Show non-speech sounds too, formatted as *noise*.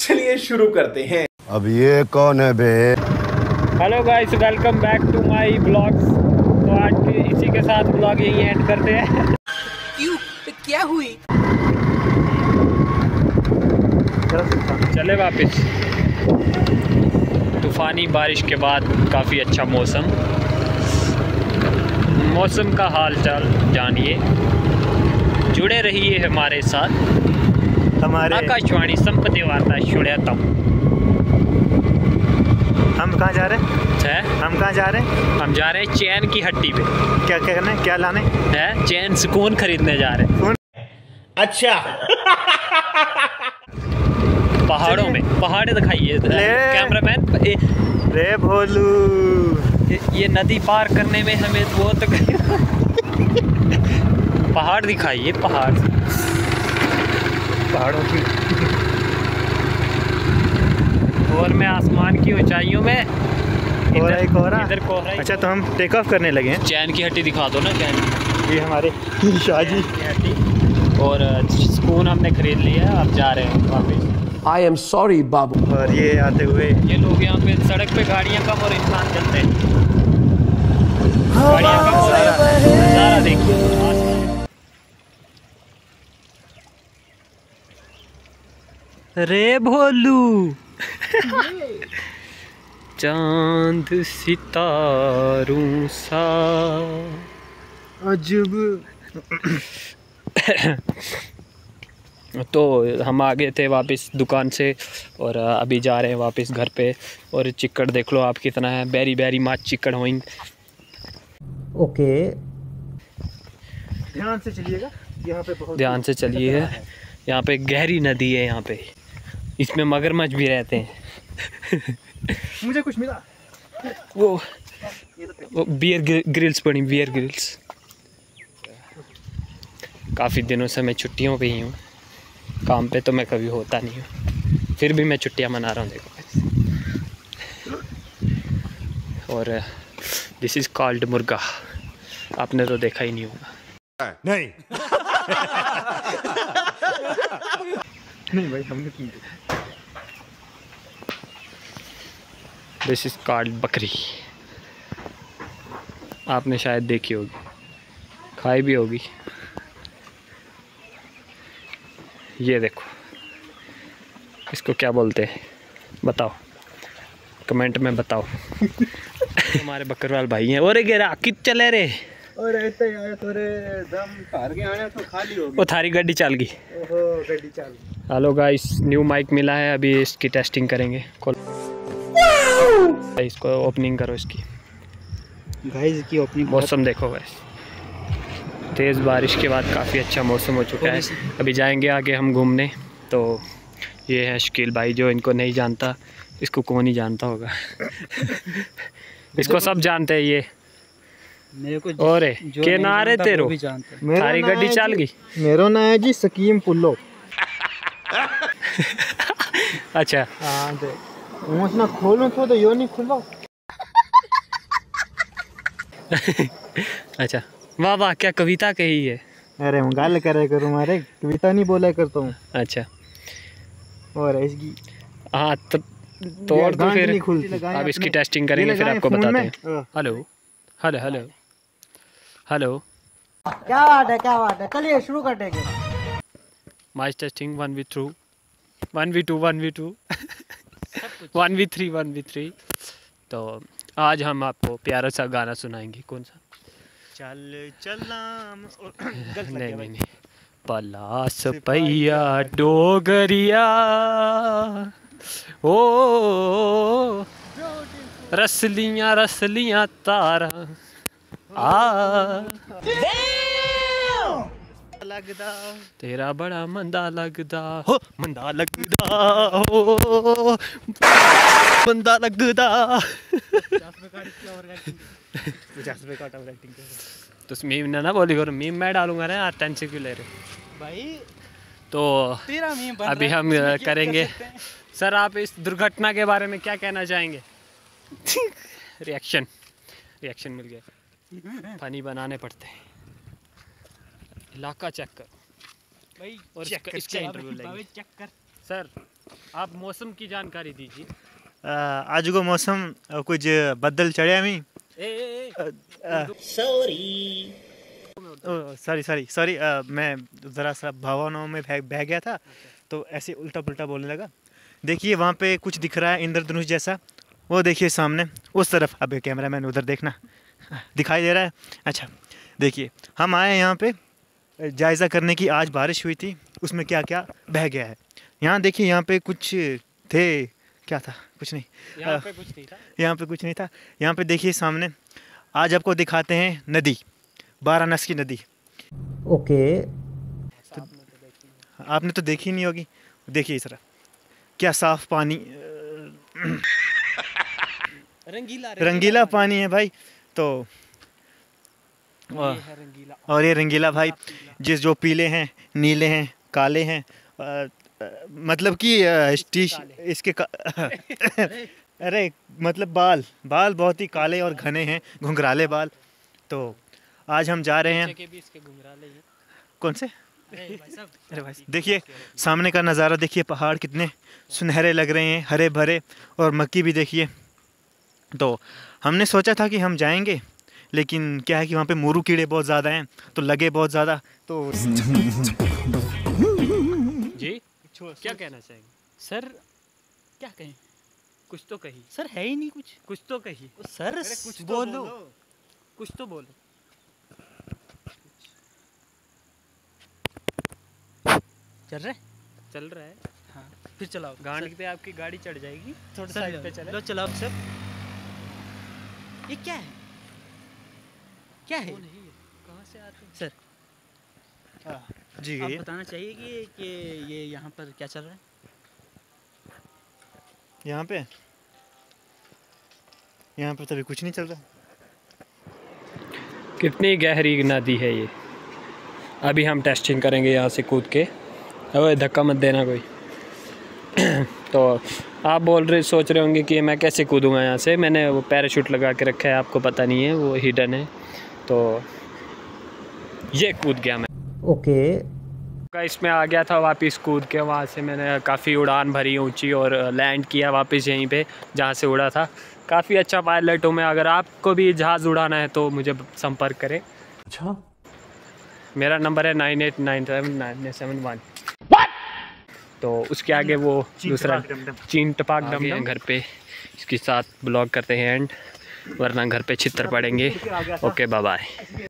चलिए शुरू करते हैं। अब ये कौन है बे? Hello guys welcome back to my blogs तो आज के इसी के साथ ब्लॉग यहीं एंड करते हैं। क्यों? तो क्या हुई? चले वापस। तूफ़ानी बारिश के बाद काफ़ी अच्छा मौसम। मौसम का हाल चाल जानिए। जुड़े रहिए हमारे साथ। हमारे आकाशवाणी संपत्ति वार्ता शुड़तम। हम कहाँ जा रहे हैं? हम कहाँ जा रहे हैं? हम जा रहे हैं चैन की हट्टी पे। क्या क्या करना है? क्या लाने? है? चैन सुकून खरीदने जा रहे हैं। अच्छा। पहाड़ों में। पहाड़े दिखाइए। कैमरामैन रे भोलू। ये- ये नदी पार करने में हमें बहुत पहाड़ दिखाइए पहाड़। पहाड़ों की। और मैं आसमान की ऊंचाइयों में कोहरा ही कोहरा। इधर कोहरा अच्छा तो हम टेक ऑफ़ करने लगे हैं। चैन की हट्टी दिखा दो ना चैन की। ये हमारे *laughs* शाहजी हट्टी और स्पून हमने खरीद लिया है अब जा रहे हैं वापस। I am sorry, Babu. और ये आते हुए ये लोग यहाँ पे सड़क पे गाड़ियाँ कम और इंसान चलते हैं। गाड़ियाँ कम हो रहा है नज़ारा देखिए। रे भोलू। चाँद सितारों सा। अजब। तो हम आ गए थे वापस दुकान से और अभी जा रहे हैं वापस घर पे। और चिक्कड़ देख लो आप कितना है बैरी बैरी माच चिक्कड़ होइंग Okay. ध्यान से चलिएगा यहाँ पे बहुत ध्यान से चलिए। यहाँ पे गहरी नदी है यहाँ पे। इसमें मगरमच्छ भी रहते हैं। मुझे कुछ मिला। वो वो बियर ग्रिल्स पड़ी बियर ग्रिल्स काफ़ी दिनों से मैं छुट्टियों पे ही हूँ। काम पे तो मैं कभी होता नहीं हूँ। फिर भी मैं छुट्टियाँ मना रहा हूँ देखो। और दिस इज़ कॉल्ड मुर्गा। आपने तो देखा ही नहीं होगा। नहीं। नहीं भाई हमने की दिस इज़ कॉल्ड बकरी आपने शायद देखी होगी। खाई भी होगी। ये देखो। इसको क्या बोलते हैं? बताओ। कमेंट में बताओ। हमारे बकरवाल भाई हैं। और गेरा कित चले रे? और ऐसे आए थोड़े दम हार के आने तो थारी गड्डी चल गई। ओहो गड्डी चाल हेलो गाइस न्यू माइक मिला है। अभी इसकी टेस्टिंग करेंगे। इसको ओपनिंग करो इसकी। गाइस की ओपनिंग मौसम देखो गाइस तेज़ बारिश के बाद काफ़ी अच्छा मौसम हो चुका है। अभी जाएँगे आगे हम घूमने तो ये है शकील भाई जो इनको नहीं जानता इसको कौन ही जानता होगा। *laughs* इसको सब जानते हैं ये। मेरे को और के नारे तेरो। मेरा थारी गड्डी चल गई। मेरा नाम है जी सकीम पुल्लो। *laughs* अच्छा। हाँ दे मुँह ना खोलूं तो तो यो नहीं खुला अच्छा। वाह वाह क्या कविता कही है। अरे मैं गाल करे करूँ मारे कविता नहीं बोला करता हूँ। अच्छा। और इसकी हाँ तो, तो और तो फिर। अब इसकी टेस्टिंग करेंगे फिर आपको बताते हैं। हैं हेलो। Hello hello. हेलो। क्या बात है क्या बात है? चलिए शुरू कर देंगे। Mic testing one V through one V two one V two one V three one V three तो आज हम आपको प्यारा सा गाना सुनाएँगे। कौन सा? चल चलाम और *coughs* नहीं नहीं नहीं। पलास पैया डोगरिया। ओ रसलियाँ रसलियाँ तारा। आ। लगदा तेरा बड़ा मंदा लगदा हो मंदा लगदा हो मंदा लगदा पचास रुपये का टवर एक्टिंग कर तो मीम ना ना बोली करो मीम मैं डालूँगा ना यार टेंशन क्यों ले रहे भाई तो तेरा मीम बन अभी हम कर करेंगे सर आप इस दुर्घटना के बारे में क्या कहना चाहेंगे रिएक्शन रिएक्शन मिल गया फनी बनाने पड़ते हैं इलाका चेक कर। भाई और इसका- कर, इसका इंटरव्यू लेंगे check कर। सर आप मौसम की जानकारी दीजिए। आज को मौसम कुछ बदल चढ़िया मी सॉरी सॉरी सॉरी सॉरी मैं ज़रा सा भावनाओं में बह बह गया था तो ऐसे उल्टा पुल्टा बोलने लगा। देखिए वहाँ पे कुछ दिख रहा है इंद्रधनुष जैसा। वो देखिए सामने उस तरफ़। अबे कैमरा मैन उधर देखना। दिखाई दे रहा है। अच्छा देखिए हम आए यहाँ पे। जायज़ा करने की आज बारिश हुई थी उसमें क्या क्या बह गया है? यहाँ देखिए यहाँ पे कुछ थे क्या था? कुछ नहीं। यहाँ पे कुछ नहीं था। यहाँ पे कुछ नहीं था। यहाँ पे देखिए सामने आज आपको दिखाते हैं नदी बारानस की नदी। ओके। तो, आपने तो देखी नहीं होगी। देखिए इस तरह। क्या साफ़ पानी *clears throat* रंगीला रंगीला पानी है भाई। तो रंगीला। और ये रंगीला भाई जिस जो पीले हैं नीले हैं काले हैं मतलब कि इसके का, *laughs* अरे मतलब बाल बाल बहुत ही काले और घने हैं घुंघराले बाल। तो आज हम जा रहे हैं। कौन से? भाई साहब अरे भाई देखिए सामने का नज़ारा देखिए पहाड़ कितने सुनहरे लग रहे हैं हरे भरे और मक्की भी देखिए। तो हमने सोचा था कि हम जाएँगे लेकिन क्या है कि वहाँ पे मोरू कीड़े बहुत ज़्यादा हैं तो लगे बहुत ज़्यादा तो जी? क्या कहना चाहेंगे? सर क्या कहें? कुछ तो कही। सर है ही नहीं कुछ। कुछ तो कही। सर कुछ तो बोलो। कुछ तो बोलो। चल रहे चल रहा है। हाँ फिर चलाओ। गांड पे आपकी गाड़ी चढ़ जाएगी। थोड़ा साइड पे चले। चलाओ सर। ये क्या है? क्या है? कहाँ से आते हैं? सर। जी आप बताना चाहिए कि कि ये यहाँ पर क्या चल रहा है? यहाँ पे? यहाँ पे तो अभी कुछ नहीं चल रहा। कितनी गहरी नदी है ये। अभी हम टेस्टिंग करेंगे यहाँ से कूद के। ओए धक्का मत देना कोई। *clears throat* तो आप बोल रहे सोच रहे होंगे कि मैं कैसे कूदूँगा यहाँ से? मैंने वो पैराशूट लगा के रखा है आपको पता नहीं है वो हिडन है। तो ये कूद गया मैं। ओके। इसमें आ गया था वापस कूद के वहाँ से मैंने काफ़ी उड़ान भरी ऊँची और लैंड किया वापस यहीं पे जहाँ से उड़ा था। काफ़ी अच्छा पायलट हूँ मैं अगर आपको भी जहाज़ उड़ाना है तो मुझे संपर्क करें। अच्छा। मेरा नंबर है nine eight nine seven nine seven one. तो उसके आगे वो दूसरा। चीन टपाक डम घर पे। इसके साथ ब्लॉग करते हैं एंड। वरना घर पे छितर पड़ेंगे। Okay bye bye